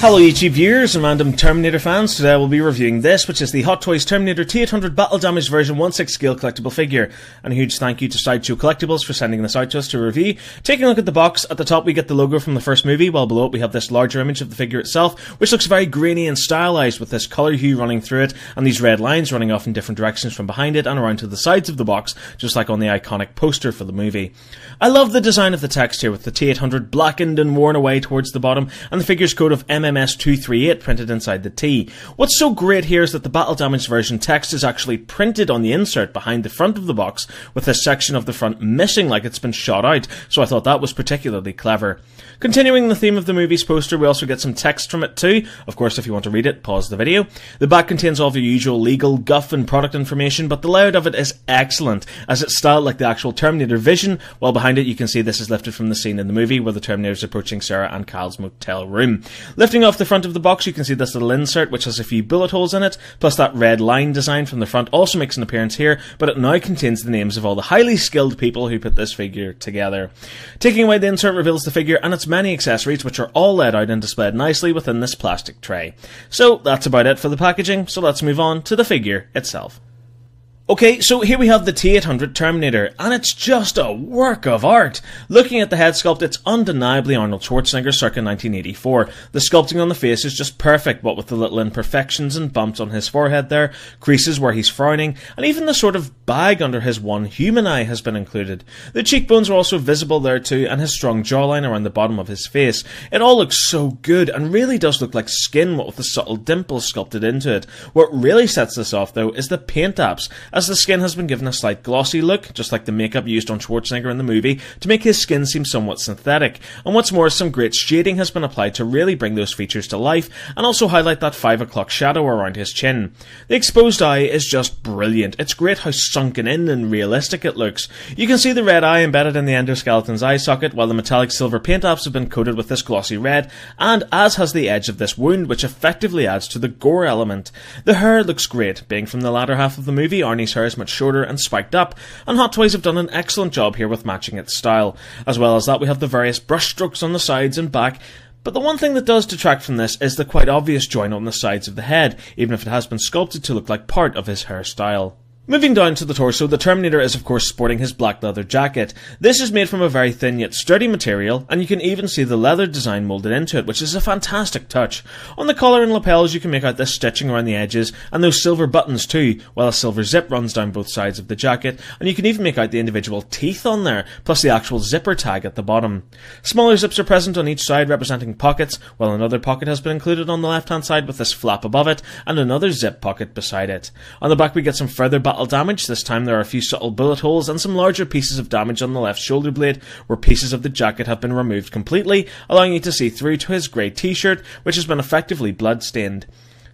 Hello YouTube viewers and random Terminator fans, today I will be reviewing this, which is the Hot Toys Terminator T800 Battle Damage version 1-6 scale collectible figure. And a huge thank you to Sideshow Collectibles for sending this out to us to review. Taking a look at the box, at the top we get the logo from the first movie, while below it we have this larger image of the figure itself, which looks very grainy and stylized with this colour hue running through it, and these red lines running off in different directions from behind it and around to the sides of the box, just like on the iconic poster for the movie. I love the design of the text here with the T800 blackened and worn away towards the bottom, and the figure's coat of MMS238 printed inside the T. What's so great here is that the battle damage version text is actually printed on the insert behind the front of the box, with this section of the front missing like it's been shot out, so I thought that was particularly clever. Continuing the theme of the movie's poster, we also get some text from it too. Of course, if you want to read it, pause the video. The back contains all of your usual legal, guff, and product information, but the layout of it is excellent, as it's styled like the actual Terminator Vision, while behind it you can see this is lifted from the scene in the movie where the Terminator is approaching Sarah and Kyle's motel room. Lifting off the front of the box, box, you can see this little insert, which has a few bullet holes in it, plus that red line design from the front also makes an appearance here, but it now contains the names of all the highly skilled people who put this figure together. Taking away the insert reveals the figure and its many accessories, which are all laid out and displayed nicely within this plastic tray. So, that's about it for the packaging, so let's move on to the figure itself. Okay, so here we have the T800 Terminator, and it's just a work of art. Looking at the head sculpt, it's undeniably Arnold Schwarzenegger circa 1984. The sculpting on the face is just perfect, what with the little imperfections and bumps on his forehead there, creases where he's frowning, and even the sort of bag under his one human eye has been included. The cheekbones are also visible there too, and his strong jawline around the bottom of his face. It all looks so good, and really does look like skin, with the subtle dimples sculpted into it. What really sets this off, though, is the paint apps as the skin has been given a slight glossy look, just like the makeup used on Schwarzenegger in the movie, to make his skin seem somewhat synthetic. And what's more, some great shading has been applied to really bring those features to life, and also highlight that 5 o'clock shadow around his chin. The exposed eye is just brilliant. It's great how sunken in and realistic it looks. You can see the red eye embedded in the endoskeleton's eye socket, while the metallic silver paint apps have been coated with this glossy red, and as has the edge of this wound, which effectively adds to the gore element. The hair looks great, being from the latter half of the movie, Arnie's hair is much shorter and spiked up, and Hot Toys have done an excellent job here with matching its style. As well as that, we have the various brush strokes on the sides and back, but the one thing that does detract from this is the quite obvious joint on the sides of the head, even if it has been sculpted to look like part of his hairstyle. Moving down to the torso, the Terminator is of course sporting his black leather jacket. This is made from a very thin yet sturdy material, and you can even see the leather design molded into it, which is a fantastic touch. On the collar and lapels, you can make out this stitching around the edges, and those silver buttons too, while a silver zip runs down both sides of the jacket, and you can even make out the individual teeth on there, plus the actual zipper tag at the bottom. Smaller zips are present on each side representing pockets, while another pocket has been included on the left hand side with this flap above it, and another zip pocket beside it. On the back we get some further battle damage. This time there are a few subtle bullet holes and some larger pieces of damage on the left shoulder blade, where pieces of the jacket have been removed completely, allowing you to see through to his grey t-shirt, which has been effectively blood-stained.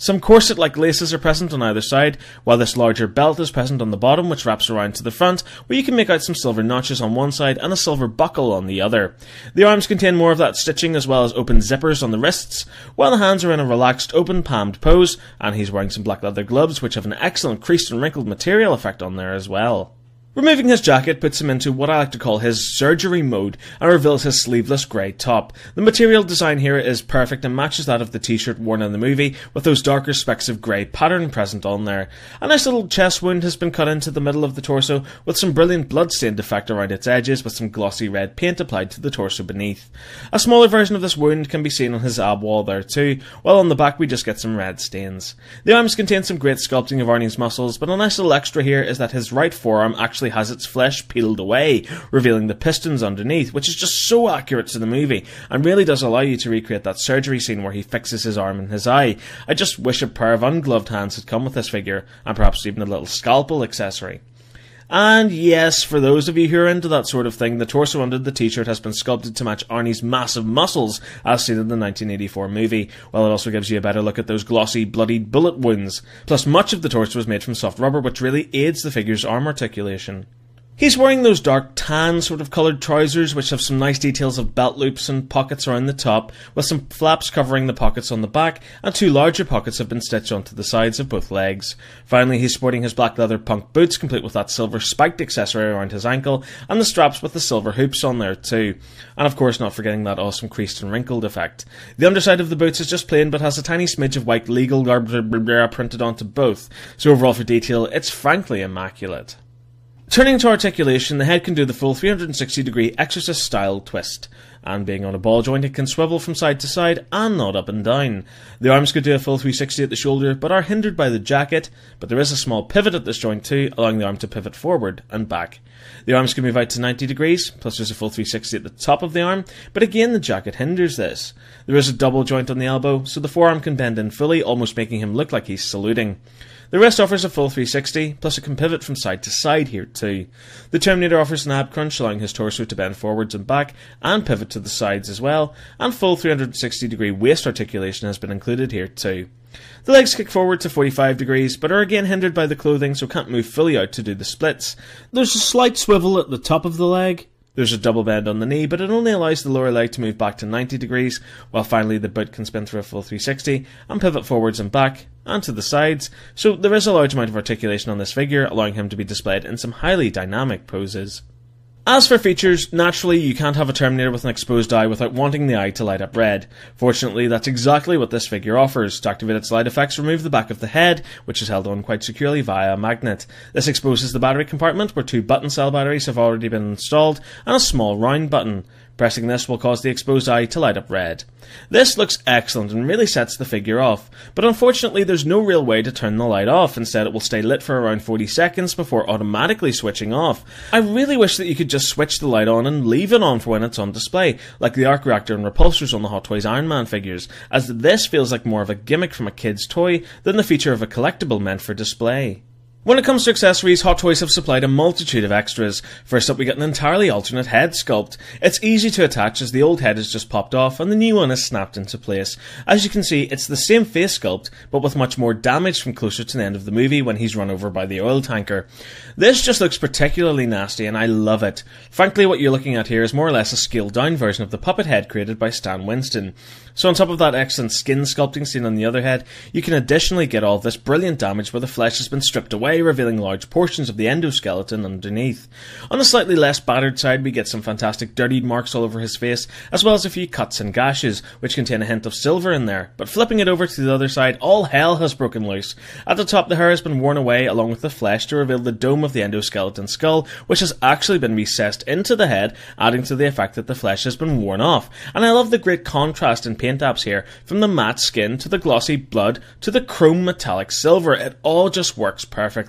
Some corset-like laces are present on either side, while this larger belt is present on the bottom, which wraps around to the front, where you can make out some silver notches on one side and a silver buckle on the other. The arms contain more of that stitching as well as open zippers on the wrists, while the hands are in a relaxed, open palmed pose, and he's wearing some black leather gloves, which have an excellent creased and wrinkled material effect on there as well. Removing his jacket puts him into what I like to call his surgery mode and reveals his sleeveless grey top. The material design here is perfect and matches that of the t-shirt worn in the movie with those darker specks of grey pattern present on there. A nice little chest wound has been cut into the middle of the torso with some brilliant blood-stained effect around its edges with some glossy red paint applied to the torso beneath. A smaller version of this wound can be seen on his ab wall there too, while on the back we just get some red stains. The arms contain some great sculpting of Arnie's muscles, but a nice little extra here is that his right forearm actually actually has its flesh peeled away, revealing the pistons underneath, which is just so accurate to the movie and really does allow you to recreate that surgery scene where he fixes his arm and his eye. I just wish a pair of ungloved hands had come with this figure, and perhaps even a little scalpel accessory. And yes, for those of you who are into that sort of thing, the torso under the t-shirt has been sculpted to match Arnie's massive muscles, as seen in the 1984 movie, while it also gives you a better look at those glossy, bloodied bullet wounds. Plus, much of the torso was made from soft rubber, which really aids the figure's arm articulation. He's wearing those dark tan sort of coloured trousers which have some nice details of belt loops and pockets around the top with some flaps covering the pockets on the back and two larger pockets have been stitched onto the sides of both legs. Finally he's sporting his black leather punk boots complete with that silver spiked accessory around his ankle and the straps with the silver hoops on there too. And of course not forgetting that awesome creased and wrinkled effect. The underside of the boots is just plain but has a tiny smidge of white legal garb printed onto both. So overall for detail it's frankly immaculate. Turning to articulation, the head can do the full 360 degree exorcist style twist, and being on a ball joint, it can swivel from side to side and nod up and down. The arms could do a full 360 at the shoulder, but are hindered by the jacket, but there is a small pivot at this joint too, allowing the arm to pivot forward and back. The arms can move out to 90 degrees, plus there's a full 360 at the top of the arm, but again the jacket hinders this. There is a double joint on the elbow, so the forearm can bend in fully, almost making him look like he's saluting. The wrist offers a full 360, plus it can pivot from side to side here too. The Terminator offers an ab crunch, allowing his torso to bend forwards and back, and pivot to the sides as well, and full 360 degree waist articulation has been included here too. The legs kick forward to 45 degrees, but are again hindered by the clothing, so can't move fully out to do the splits. There's a slight swivel at the top of the leg, there's a double bend on the knee, but it only allows the lower leg to move back to 90 degrees, while finally the boot can spin through a full 360 and pivot forwards and back and to the sides, so there is a large amount of articulation on this figure, allowing him to be displayed in some highly dynamic poses. As for features, naturally you can't have a Terminator with an exposed eye without wanting the eye to light up red. Fortunately, that's exactly what this figure offers. To activate its light effects, remove the back of the head, which is held on quite securely via a magnet. This exposes the battery compartment where two button cell batteries have already been installed, and a small round button. Pressing this will cause the exposed eye to light up red. This looks excellent and really sets the figure off, but unfortunately there's no real way to turn the light off, instead it will stay lit for around 40 seconds before automatically switching off. I really wish that you could just switch the light on and leave it on for when it's on display, like the arc reactor and repulsors on the Hot Toys Iron Man figures, as this feels like more of a gimmick from a kid's toy than the feature of a collectible meant for display. When it comes to accessories, Hot Toys have supplied a multitude of extras. First up, we get an entirely alternate head sculpt. It's easy to attach as the old head has just popped off and the new one is snapped into place. As you can see, it's the same face sculpt, but with much more damage from closer to the end of the movie when he's run over by the oil tanker. This just looks particularly nasty and I love it. Frankly, what you're looking at here is more or less a scaled down version of the puppet head created by Stan Winston. So on top of that excellent skin sculpting seen on the other head, you can additionally get all this brilliant damage where the flesh has been stripped away, revealing large portions of the endoskeleton underneath. On the slightly less battered side, we get some fantastic dirtied marks all over his face, as well as a few cuts and gashes, which contain a hint of silver in there. But flipping it over to the other side, all hell has broken loose. At the top, the hair has been worn away along with the flesh to reveal the dome of the endoskeleton skull, which has actually been recessed into the head, adding to the effect that the flesh has been worn off. And I love the great contrast in paint apps here, from the matte skin to the glossy blood to the chrome metallic silver. It all just works perfectly.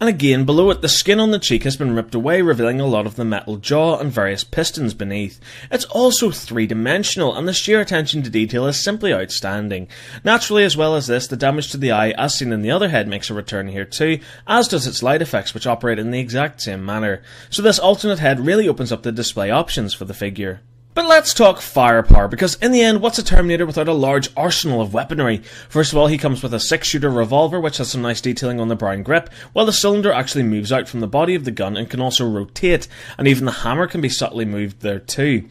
And again, below it, the skin on the cheek has been ripped away, revealing a lot of the metal jaw and various pistons beneath. It's also three dimensional, and the sheer attention to detail is simply outstanding. Naturally, as well as this, the damage to the eye, as seen in the other head, makes a return here too, as does its light effects, which operate in the exact same manner. So this alternate head really opens up the display options for the figure. But let's talk firepower, because in the end, what's a Terminator without a large arsenal of weaponry? First of all, he comes with a six shooter revolver, which has some nice detailing on the brown grip, while the cylinder actually moves out from the body of the gun and can also rotate, and even the hammer can be subtly moved there too.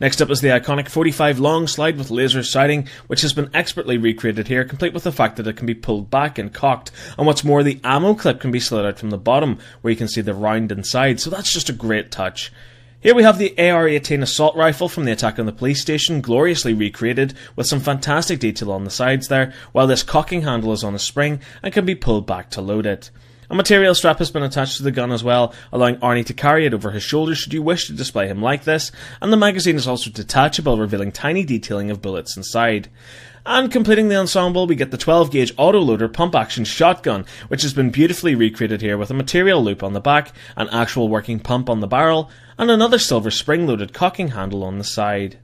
Next up is the iconic 45 long slide with laser sighting, which has been expertly recreated here, complete with the fact that it can be pulled back and cocked, and what's more, the ammo clip can be slid out from the bottom, where you can see the round inside, so that's just a great touch. Here we have the AR-18 assault rifle from the attack on the police station, gloriously recreated, with some fantastic detail on the sides there, while this cocking handle is on a spring and can be pulled back to load it. A material strap has been attached to the gun as well, allowing Arnie to carry it over his shoulder should you wish to display him like this, and the magazine is also detachable, revealing tiny detailing of bullets inside. And completing the ensemble, we get the 12 gauge autoloader pump action shotgun, which has been beautifully recreated here with a material loop on the back, an actual working pump on the barrel, and another silver spring loaded cocking handle on the side.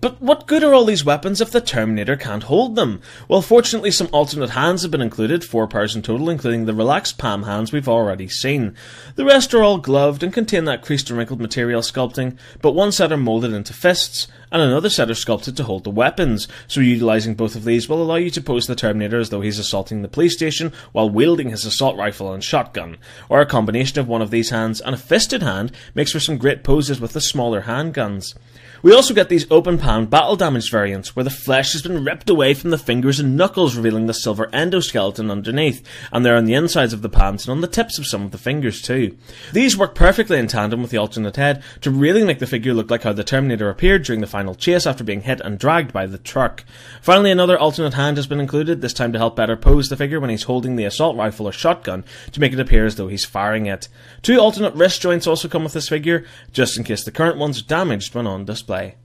But what good are all these weapons if the Terminator can't hold them? Well, fortunately, some alternate hands have been included, four pairs in total, including the relaxed palm hands we've already seen. The rest are all gloved and contain that creased and wrinkled material sculpting, but one set are moulded into fists, and another set are sculpted to hold the weapons. So utilising both of these will allow you to pose the Terminator as though he's assaulting the police station while wielding his assault rifle and shotgun. Or a combination of one of these hands and a fisted hand makes for some great poses with the smaller handguns. We also get these open palm battle damaged variants where the flesh has been ripped away from the fingers and knuckles revealing the silver endoskeleton underneath and they're on the insides of the palms and on the tips of some of the fingers too. These work perfectly in tandem with the alternate head to really make the figure look like how the Terminator appeared during the final chase after being hit and dragged by the truck. Finally another alternate hand has been included, this time to help better pose the figure when he's holding the assault rifle or shotgun to make it appear as though he's firing it. Two alternate wrist joints also come with this figure, just in case the current ones are damaged when on display display.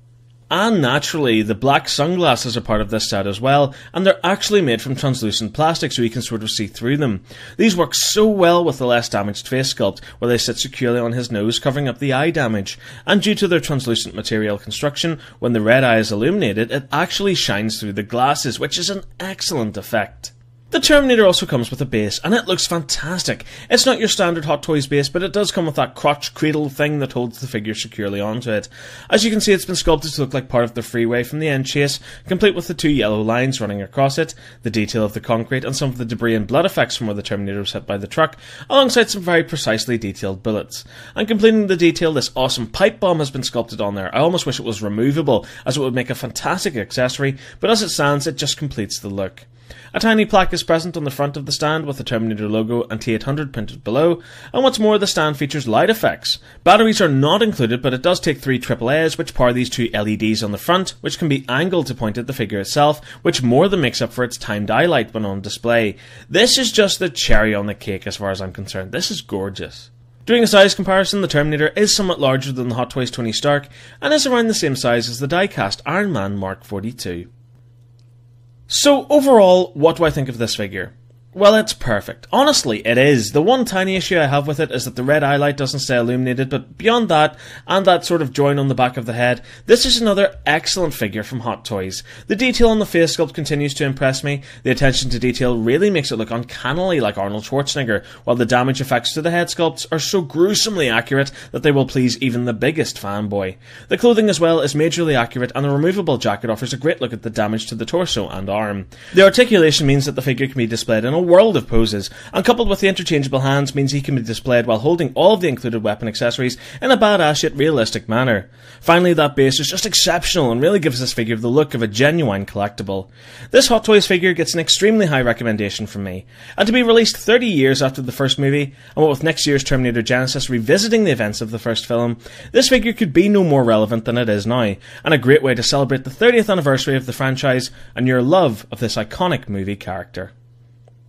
And naturally, the black sunglasses are part of this set as well, and they're actually made from translucent plastic so you can sort of see through them. These work so well with the less damaged face sculpt, where they sit securely on his nose, covering up the eye damage. And due to their translucent material construction, when the red eye is illuminated, it actually shines through the glasses, which is an excellent effect. The Terminator also comes with a base, and it looks fantastic. It's not your standard Hot Toys base, but it does come with that crotch cradle thing that holds the figure securely onto it. As you can see, it's been sculpted to look like part of the freeway from the end chase, complete with the two yellow lines running across it, the detail of the concrete, and some of the debris and blood effects from where the Terminator was hit by the truck, alongside some very precisely detailed bullets. And completing the detail, this awesome pipe bomb has been sculpted on there. I almost wish it was removable, as it would make a fantastic accessory, but as it stands, it just completes the look. A tiny plaque is present on the front of the stand with the Terminator logo and T800 printed below, and what's more, the stand features light effects. Batteries are not included, but it does take three AAAs which power these two LEDs on the front, which can be angled to point at the figure itself, which more than makes up for its timed eye light when on display. This is just the cherry on the cake as far as I'm concerned. This is gorgeous. Doing a size comparison, the Terminator is somewhat larger than the Hot Toys Tony Stark and is around the same size as the die-cast Iron Man Mark 42. So, overall, what do I think of this figure? Well, it's perfect. Honestly, it is. The one tiny issue I have with it is that the red eye light doesn't stay illuminated, but beyond that, and that sort of join on the back of the head, this is another excellent figure from Hot Toys. The detail on the face sculpt continues to impress me. The attention to detail really makes it look uncannily like Arnold Schwarzenegger, while the damage effects to the head sculpts are so gruesomely accurate that they will please even the biggest fanboy. The clothing as well is majorly accurate, and the removable jacket offers a great look at the damage to the torso and arm. The articulation means that the figure can be displayed in a world of poses, and coupled with the interchangeable hands means he can be displayed while holding all of the included weapon accessories in a badass yet realistic manner. Finally, that base is just exceptional and really gives this figure the look of a genuine collectible. This Hot Toys figure gets an extremely high recommendation from me, and to be released 30 years after the first movie, and what with next year's Terminator Genisys revisiting the events of the first film, this figure could be no more relevant than it is now, and a great way to celebrate the 30th anniversary of the franchise and your love of this iconic movie character.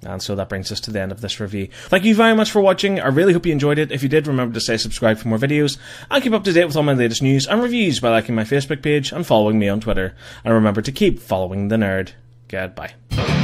And so that brings us to the end of this review. Thank you very much for watching. I really hope you enjoyed it. If you did, remember to stay subscribed for more videos and keep up to date with all my latest news and reviews by liking my Facebook page and following me on Twitter. And remember to keep following the nerd. Goodbye.